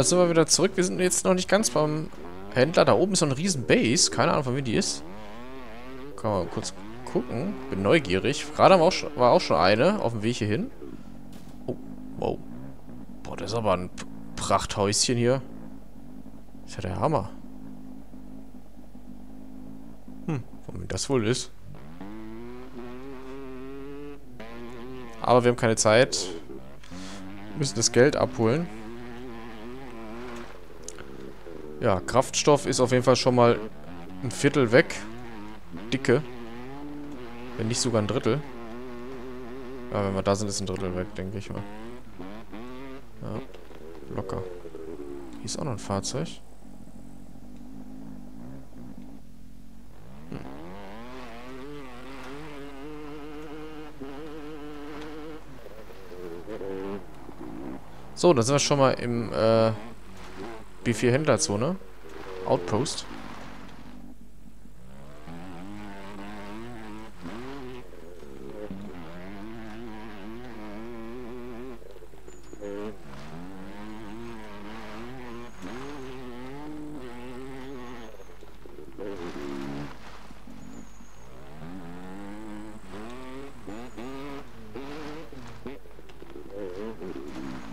jetzt sind wir wieder zurück. Wir sind jetzt noch nicht ganz beim Händler. Da oben ist so ein riesen Base. Keine Ahnung, von wem die ist. Kann man kurz gucken. Bin neugierig. Gerade war auch, schon, war auch schon eine auf dem Weg hierhin. Oh, wow. Boah, das ist aber ein Prachthäuschen hier. Ist ja der Hammer. Hm, warum das wohl ist. Aber wir haben keine Zeit. Wir müssen das Geld abholen. Ja, Kraftstoff ist auf jeden Fall schon mal ein Viertel weg. Dicke. Wenn nicht sogar ein Drittel. Ja, wenn wir da sind, ist ein Drittel weg, denke ich mal. Ja, locker. Hier ist auch noch ein Fahrzeug. Hm. So, dann sind wir schon mal im äh, B4-Händlerzone. Outpost.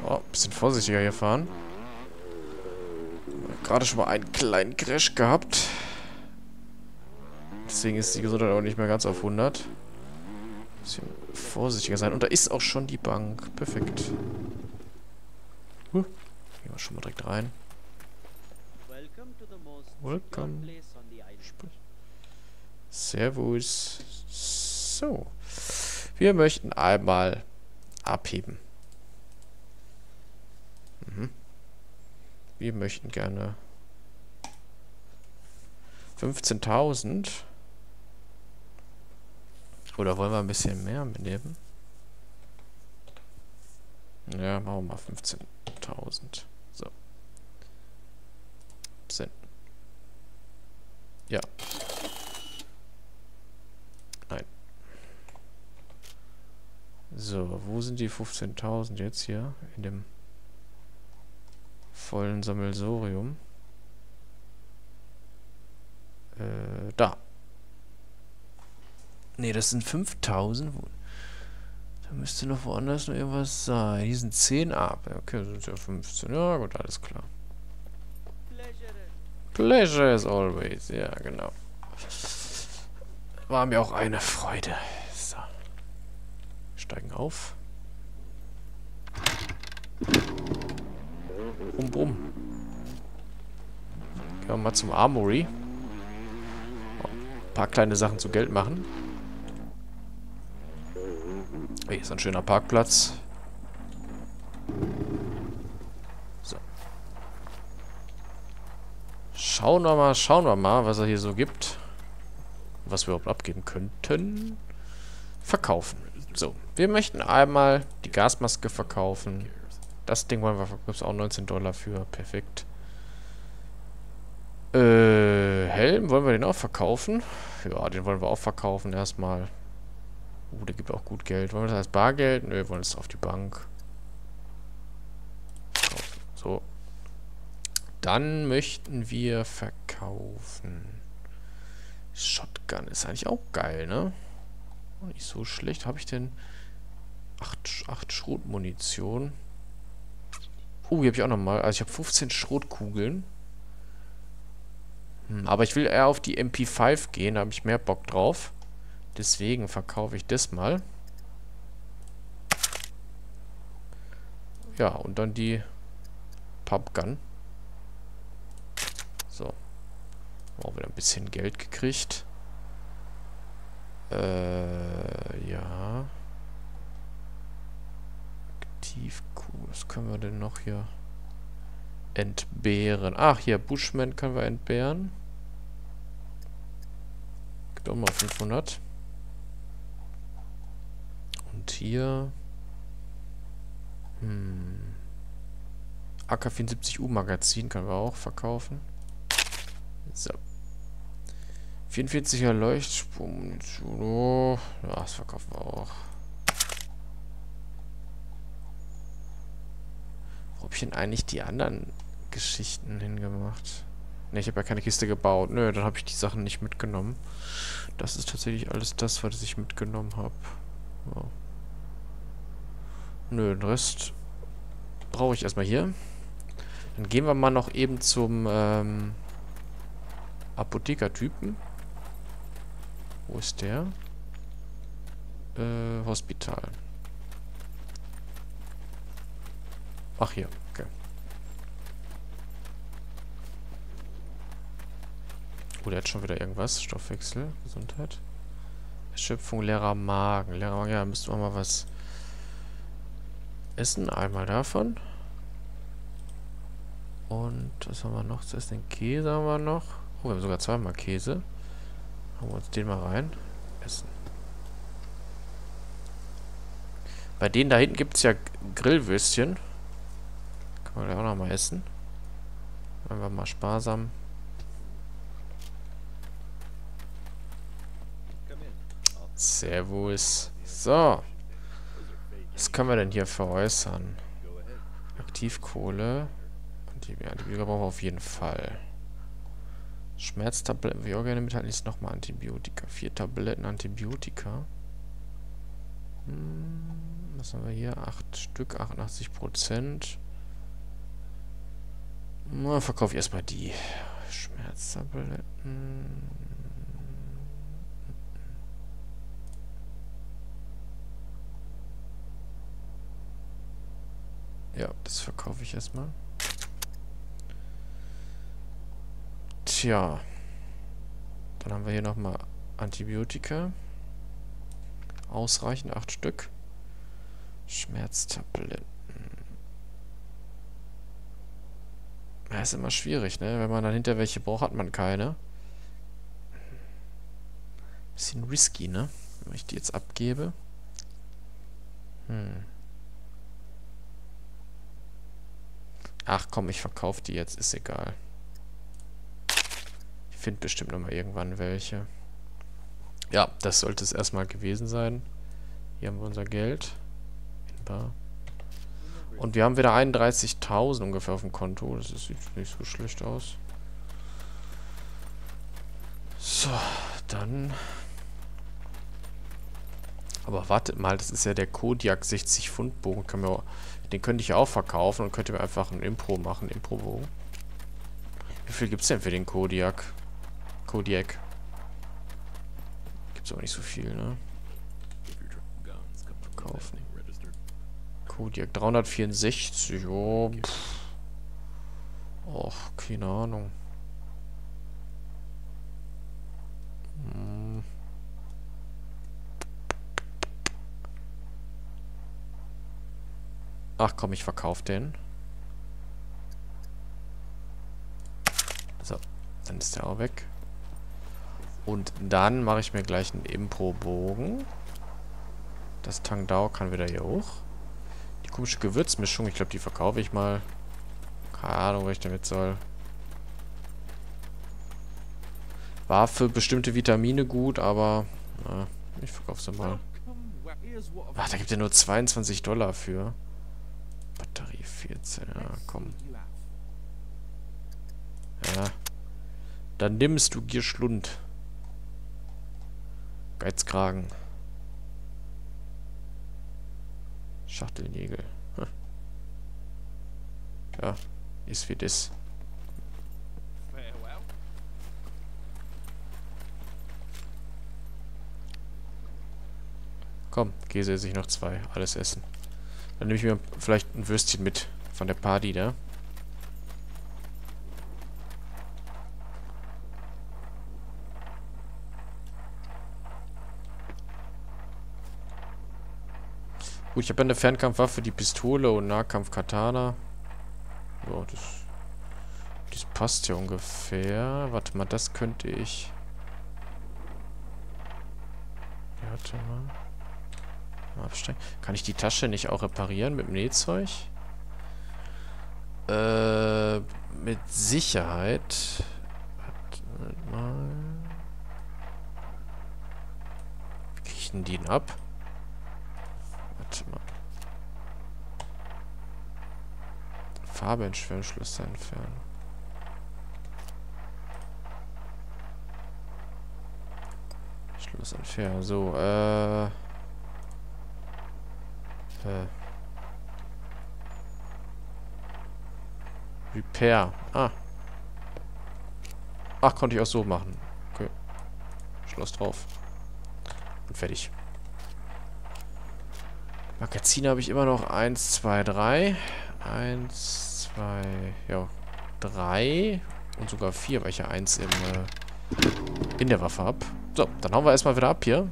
Oh, bisschen vorsichtiger hier fahren. Gerade schon mal einen kleinen Crash gehabt. Deswegen ist die Gesundheit auch nicht mehr ganz auf 100. Bisschen vorsichtiger sein. Und da ist auch schon die Bank. Perfekt. Huh. Gehen wir schon mal direkt rein. Welcome. Servus. So. Wir möchten einmal abheben. Wir möchten gerne 15.000. Oder wollen wir ein bisschen mehr mitnehmen? Ja, machen wir mal 15.000. So. Sinn. Ja. Nein. So, wo sind die 15.000 jetzt hier? In dem vollen Sammelsorium. Äh, da. Ne, das sind 5000. Da müsste noch woanders noch irgendwas sein. Hier sind 10 ab. Okay, sind ja 15. Ja, gut, alles klar. Pleasure as always. Ja, genau. War mir auch eine Freude. So. Steigen auf. Bum, bum. Gehen wir mal zum Armory. Ein paar kleine Sachen zu Geld machen. Hier ist ein schöner Parkplatz. So. Schauen wir mal, schauen wir mal, was er hier so gibt. Was wir überhaupt abgeben könnten. Verkaufen. So, wir möchten einmal die Gasmaske verkaufen. Das Ding wollen wir verkaufen. auch 19 Dollar für. Perfekt. Äh, Helm, wollen wir den auch verkaufen? Ja, den wollen wir auch verkaufen erstmal. Uh, der gibt auch gut Geld. Wollen wir das als Bargeld? Nö, wir wollen es auf die Bank. So. Dann möchten wir verkaufen. Shotgun ist eigentlich auch geil, ne? Nicht so schlecht. Habe ich denn 8, 8 Schrotmunition? Uh, hier habe ich auch nochmal. Also ich habe 15 Schrotkugeln. Hm, aber ich will eher auf die MP5 gehen. Da habe ich mehr Bock drauf. Deswegen verkaufe ich das mal. Ja, und dann die Pumpgun. So. Auch wieder ein bisschen Geld gekriegt. Äh, ja. Aktivkuh. Was können wir denn noch hier entbehren? Ach, hier, Bushman können wir entbehren. Gibt auch mal 500. Und hier... Hm... AK-74U Magazin können wir auch verkaufen. So. 44er Leuchtspurmunition. Oh, das verkaufen wir auch. Wo hab ich denn eigentlich die anderen Geschichten hingemacht. Ne, ich habe ja keine Kiste gebaut. Nö, dann habe ich die Sachen nicht mitgenommen. Das ist tatsächlich alles das, was ich mitgenommen habe. Ja. Nö, den Rest brauche ich erstmal hier. Dann gehen wir mal noch eben zum ähm, Apothekertypen. Wo ist der? Äh, Hospital. Ach, hier. Okay. Oh, der hat schon wieder irgendwas. Stoffwechsel, Gesundheit. Erschöpfung, leerer Magen. Leerer Magen, ja, müssten wir mal was essen. Einmal davon. Und was haben wir noch zu essen? Den Käse haben wir noch. Oh, wir haben sogar zweimal Käse. Hauen wir uns den mal rein. Essen. Bei denen da hinten gibt es ja Grillwürstchen. Man da auch noch mal essen. Einfach mal sparsam. Servus. So. Was können wir denn hier veräußern? Aktivkohle. Antibiotika, Antibiotika brauchen wir auf jeden Fall. Schmerztabletten, wie Organemittel ist nochmal Antibiotika. Vier Tabletten Antibiotika. Hm, was haben wir hier? Acht Stück, 88 Prozent. Na, verkaufe ich erstmal die Schmerztabletten. Ja, das verkaufe ich erstmal. Tja. Dann haben wir hier nochmal Antibiotika. Ausreichend, acht Stück. Schmerztabletten. Ja, ist immer schwierig, ne? Wenn man dann hinter welche braucht, hat man keine. Bisschen risky, ne? Wenn ich die jetzt abgebe. Hm. Ach komm, ich verkaufe die jetzt, ist egal finde bestimmt noch mal irgendwann welche. Ja, das sollte es erstmal gewesen sein. Hier haben wir unser Geld. Und wir haben wieder 31.000 ungefähr auf dem Konto. Das sieht nicht so schlecht aus. So, dann... Aber wartet mal, das ist ja der Kodiak 60 Pfund Bogen. den könnte ich auch verkaufen und könnte mir einfach einen Impro machen, Impro-Bogen. Wie viel gibt es denn für den Kodiak? Kodiak. Gibt's aber nicht so viel, ne? Kaufen. Kodiak 364. Oh. Och, keine Ahnung. Hm. Ach komm, ich verkaufe den. So, dann ist der auch weg. Und dann mache ich mir gleich einen Impro-Bogen. Das Tangdao kann wieder hier hoch. Komische Gewürzmischung, ich glaube, die verkaufe ich mal. Keine Ahnung, was ich damit soll. War für bestimmte Vitamine gut, aber na, ich verkaufe sie mal. Ach, da gibt er nur 22 Dollar für. Batterie 14, ja, komm. Ja. Dann nimmst du Gierschlund. Geizkragen. Schachtelnägel. Hm. Ja, ist wie das. Komm, Käse esse ich noch zwei. Alles essen. Dann nehme ich mir vielleicht ein Würstchen mit von der Party da. Gut, ich habe eine Fernkampfwaffe, die Pistole und Nahkampf-Katana. Ja, das, das passt ja ungefähr. Warte mal, das könnte ich... Warte mal. Absteigen. Kann ich die Tasche nicht auch reparieren mit dem Nähzeug? Äh, mit Sicherheit. Warte mal. Wie kriege ich denn den ab? Farbe entfernen, Schlösser entfernen. Schluss entfernen. So, äh. Äh. Repair. Ah. Ach, konnte ich auch so machen. Okay. Schloss drauf. Und fertig. Magazine habe ich immer noch. Eins, zwei, drei. Eins, zwei, ja, drei. Und sogar vier, weil ich ja eins im, äh, in der Waffe habe. So, dann hauen wir erstmal wieder ab hier.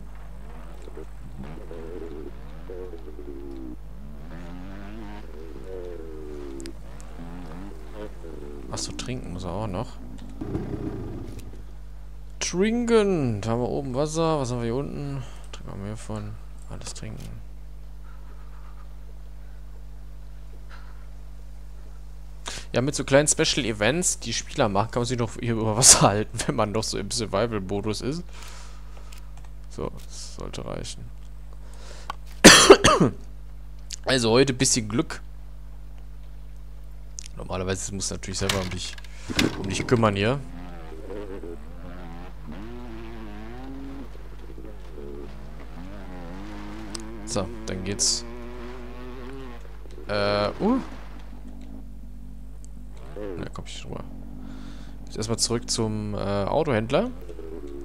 Achso, trinken muss er auch noch. Trinken. Da haben wir oben Wasser. Was haben wir hier unten? Trinken wir mehr von. Alles trinken. Ja, mit so kleinen Special Events, die Spieler machen, kann man sich noch hier über Wasser halten, wenn man noch so im Survival-Modus ist. So, das sollte reichen. also heute ein bisschen Glück. Normalerweise muss natürlich selber um dich, um dich kümmern hier. So, dann geht's. Äh, uh. Ne, komm ich rüber. Jetzt erstmal zurück zum äh, Autohändler.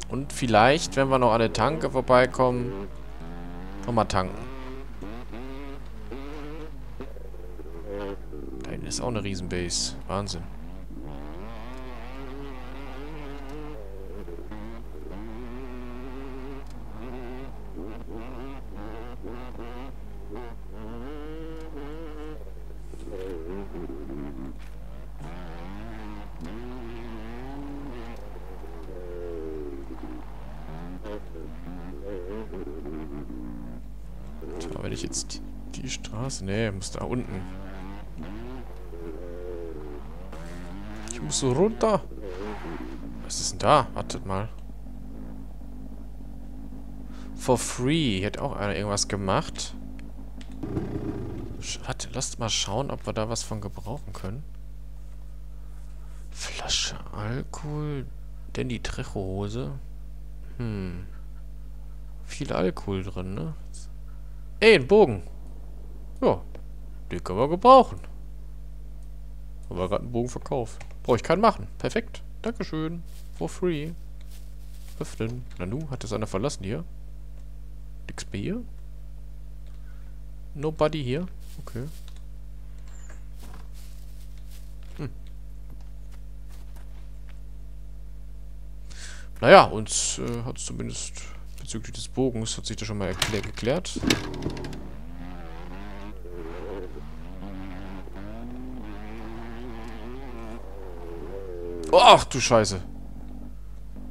Und vielleicht, wenn wir noch an der Tanke vorbeikommen, nochmal tanken. ist auch eine Riesenbase. Wahnsinn. wenn ich jetzt die, die Nee, muss da unten. Ich muss so runter. Was ist denn da? Wartet mal. For free. Hätte auch einer irgendwas gemacht. Warte, lasst mal schauen, ob wir da was von gebrauchen können. Flasche Alkohol. Denn die Trecho-Hose. Hm. Viel Alkohol drin, ne? Ey, ein Bogen. Ja. Den können wir gebrauchen. Haben wir gerade einen Bogen verkauft. Brauche ich keinen machen. Perfekt. Dankeschön. For free. Öffnen. Nanu, hat das einer verlassen hier? Nix mehr hier? Nobody hier? Okay. Hm. Naja, uns äh, hat es zumindest bezüglich des Bogens hat sich das schon mal erklär Oh, ach du Scheiße.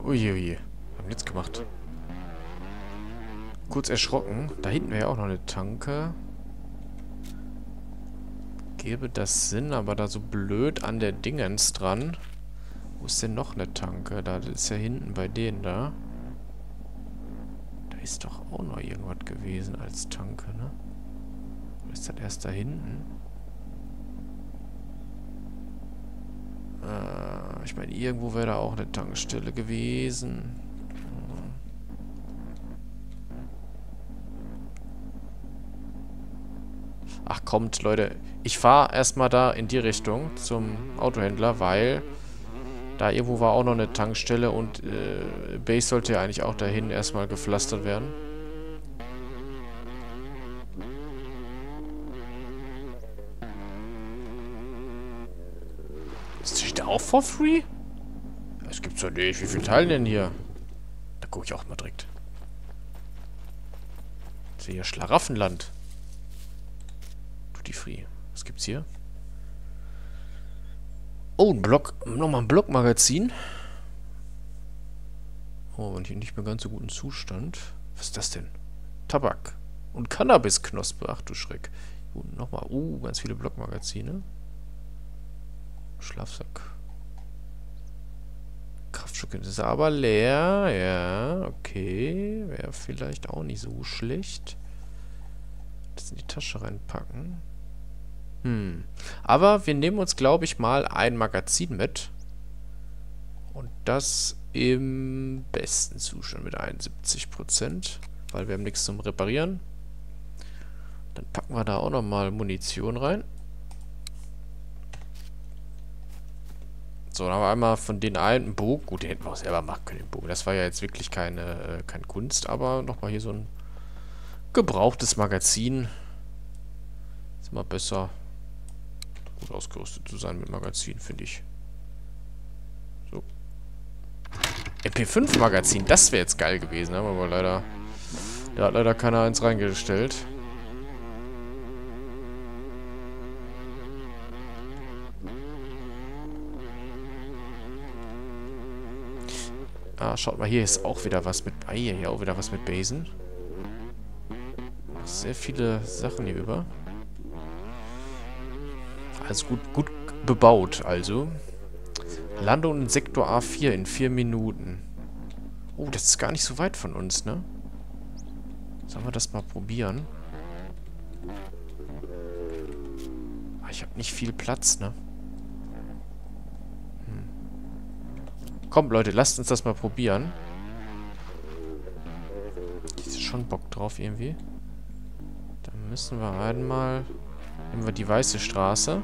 Uiuiui. Haben jetzt gemacht. Kurz erschrocken. Da hinten wäre ja auch noch eine Tanke. Gäbe das Sinn, aber da so blöd an der Dingens dran. Wo ist denn noch eine Tanke? Da ist ja hinten bei denen da. Da ist doch auch noch irgendwas gewesen als Tanke, ne? Oder ist das erst da hinten? Äh, ich meine, irgendwo wäre da auch eine Tankstelle gewesen. Ach, kommt, Leute. Ich fahre erstmal da in die Richtung zum Autohändler, weil da irgendwo war auch noch eine Tankstelle und äh, Base sollte ja eigentlich auch dahin erstmal gepflastert werden. Auch for free? Das gibt's doch nicht. Wie viel teilen denn hier? Da gucke ich auch mal direkt. Ist hier Schlaraffenland. Duty free. Was gibt's hier? Oh, ein Block. Nochmal ein Blockmagazin. Oh, und hier nicht mehr ganz so guten Zustand. Was ist das denn? Tabak. Und Cannabisknospe. Ach du Schreck. Nochmal. Uh, ganz viele Blockmagazine. Schlafsack. Kraftstücke ist aber leer. Ja, okay. Wäre vielleicht auch nicht so schlecht. Das in die Tasche reinpacken. Hm. Aber wir nehmen uns, glaube ich, mal ein Magazin mit. Und das im besten Zustand mit 71%. Weil wir haben nichts zum Reparieren. Dann packen wir da auch nochmal Munition rein. So, dann haben wir einmal von den einen Bogen. Gut, den hätten wir auch selber machen können, den Bogen. Das war ja jetzt wirklich keine, äh, keine Kunst, aber nochmal hier so ein gebrauchtes Magazin. Ist immer besser, gut ausgerüstet zu sein mit Magazin, finde ich. So. MP5-Magazin, das wäre jetzt geil gewesen, aber leider... Da hat leider keiner eins reingestellt. Ah, schaut mal, hier ist auch wieder was mit... Ah, hier, hier auch wieder was mit Basen. Sehr viele Sachen hier über. Also gut, gut bebaut, also. Landung in Sektor A4 in vier Minuten. Oh, das ist gar nicht so weit von uns, ne? Sollen wir das mal probieren? Ah, ich habe nicht viel Platz, ne? Kommt, Leute, lasst uns das mal probieren. Ich habe schon Bock drauf irgendwie. Dann müssen wir einmal... Nehmen wir die weiße Straße.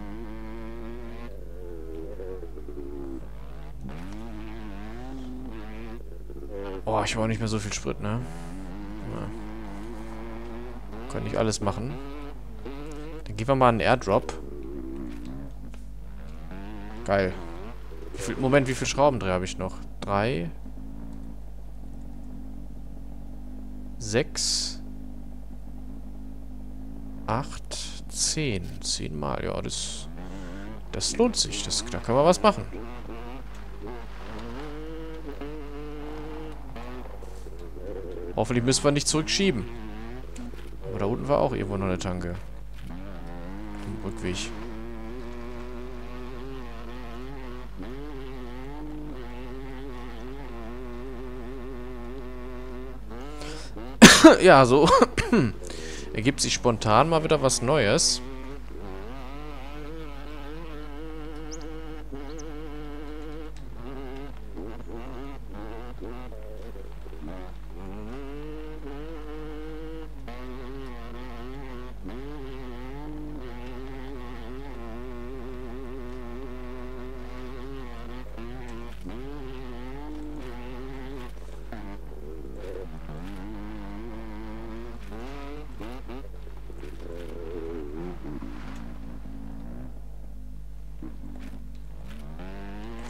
Oh, ich habe auch nicht mehr so viel Sprit, ne? Ja. Können nicht alles machen. Dann gehen wir mal einen Airdrop. Geil. Viel, Moment, wie viele Schraubendreher habe ich noch? Drei. Sechs. Acht. Zehn. Zehnmal. Ja, das... Das lohnt sich. Das, da können wir was machen. Hoffentlich müssen wir nicht zurückschieben. Aber da unten war auch irgendwo noch eine Tanke. Rückweg. Ja, so ergibt sich spontan mal wieder was Neues.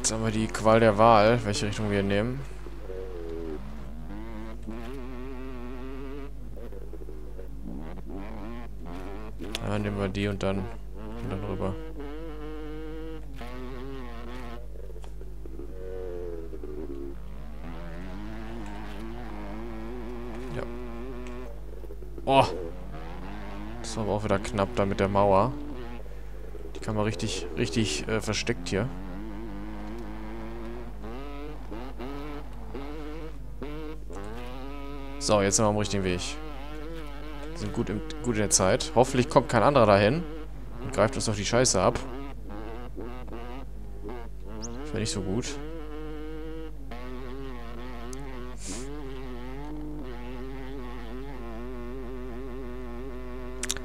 Jetzt haben wir die Qual der Wahl, welche Richtung wir nehmen. Ja, nehmen wir die und dann, und dann rüber. Ja. Oh! Das war aber auch wieder knapp da mit der Mauer. Die kann man richtig, richtig äh, versteckt hier. So, jetzt sind wir am richtigen Weg. Wir sind gut, im, gut in der Zeit. Hoffentlich kommt kein anderer dahin und greift uns doch die Scheiße ab. Das wäre nicht so gut.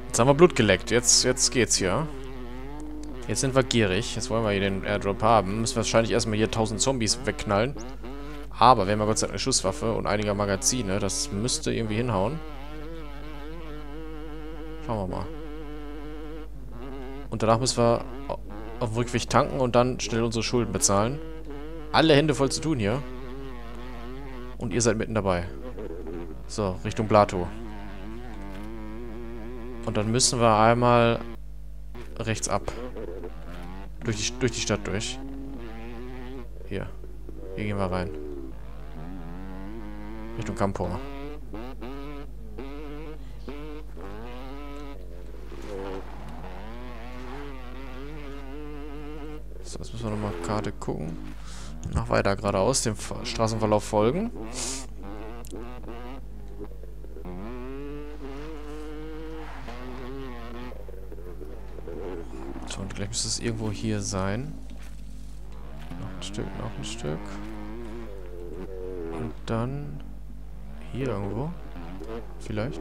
Jetzt haben wir Blut geleckt. Jetzt, jetzt geht's hier. Jetzt sind wir gierig. Jetzt wollen wir hier den Airdrop haben. Müssen wir wahrscheinlich erstmal hier 1000 Zombies wegknallen. Aber wir haben ja Gott sei Dank eine Schusswaffe und einige Magazine. Das müsste irgendwie hinhauen. Schauen wir mal. Und danach müssen wir auf dem Rückweg tanken und dann schnell unsere Schulden bezahlen. Alle Hände voll zu tun hier. Und ihr seid mitten dabei. So, Richtung Plato. Und dann müssen wir einmal rechts ab. Durch die, durch die Stadt durch. Hier. Hier gehen wir rein. Richtung Campo. So, jetzt müssen wir nochmal Karte gucken. Noch weiter geradeaus, dem Straßenverlauf folgen. Gleich müsste es irgendwo hier sein. Noch ein Stück, noch ein Stück. Und dann hier irgendwo. Vielleicht.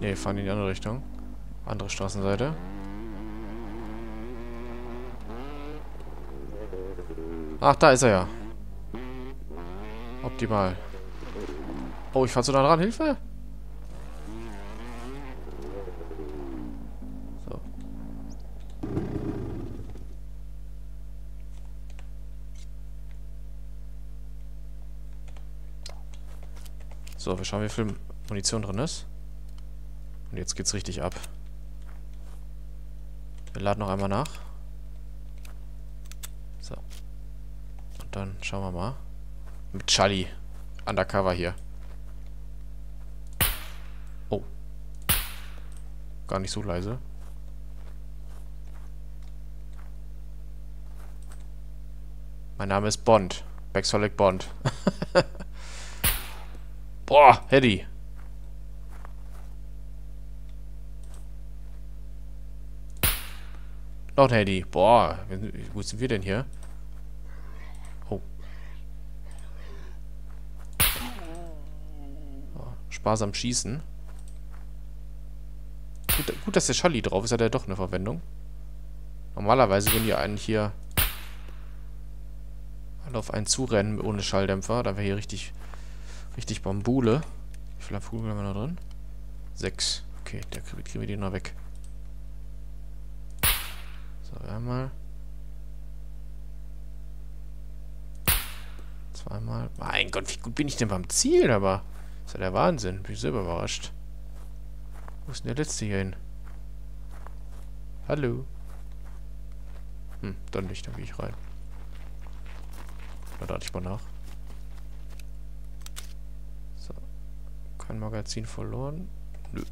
Ne, fahren in die andere Richtung. Andere Straßenseite. Ach, da ist er ja. Optimal. Oh, ich fahr zu nah dran. Hilfe! So, wir schauen, wie viel Munition drin ist. Und jetzt geht's richtig ab. Wir laden noch einmal nach. So. Und dann schauen wir mal. Mit Charlie. Undercover hier. Oh. Gar nicht so leise. Mein Name ist Bond. Baxolic Bond. Boah, Hedy. Noch ein Hedy. Boah, wo sind wir denn hier? Oh. oh sparsam schießen. Gut, gut, dass der Schalli drauf ist, hat er doch eine Verwendung. Normalerweise, wenn ihr eigentlich hier alle auf einen zurennen ohne Schalldämpfer, dann wäre hier richtig Richtig Bambule. Wie viele Kugeln haben wir noch drin? Sechs. Okay, der kriegen wir die noch weg. So, einmal. Zweimal. Mein Gott, wie gut bin ich denn beim Ziel, aber. Das ist ja der Wahnsinn. Bin ich selber überrascht. Wo ist denn der letzte hier hin? Hallo. Hm, dann nicht, dann gehe ich rein. Da dachte ich mal nach. Kein Magazin verloren. Nö.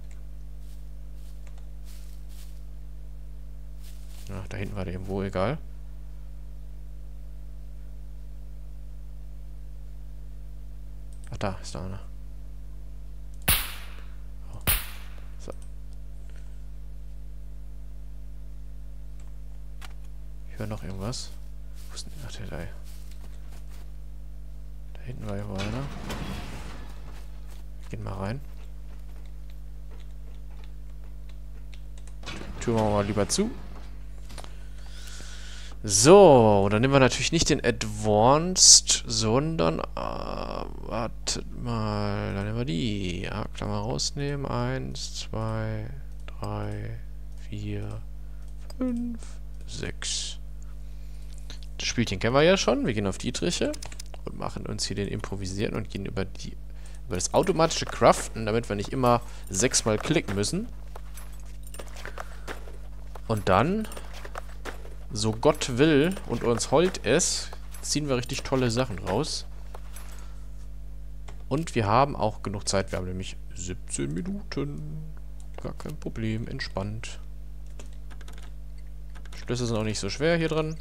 Ach, da hinten war der irgendwo, egal. Ach, da ist da einer. Oh. So. Ich höre noch irgendwas. Wo ist denn... Der da. Da hinten war irgendwo einer. Gehen mal rein. Tun wir mal lieber zu. So, dann nehmen wir natürlich nicht den Advanced, sondern, äh, wartet mal, dann nehmen wir die. Ja, Klammer rausnehmen. Eins, zwei, drei, vier, fünf, sechs. Das Spielchen kennen wir ja schon. Wir gehen auf Dietriche und machen uns hier den improvisierten und gehen über die über das automatische Craften, damit wir nicht immer sechsmal klicken müssen. Und dann, so Gott will und uns heult es, ziehen wir richtig tolle Sachen raus. Und wir haben auch genug Zeit. Wir haben nämlich 17 Minuten. Gar kein Problem. Entspannt. Schlüssel sind auch nicht so schwer hier drin.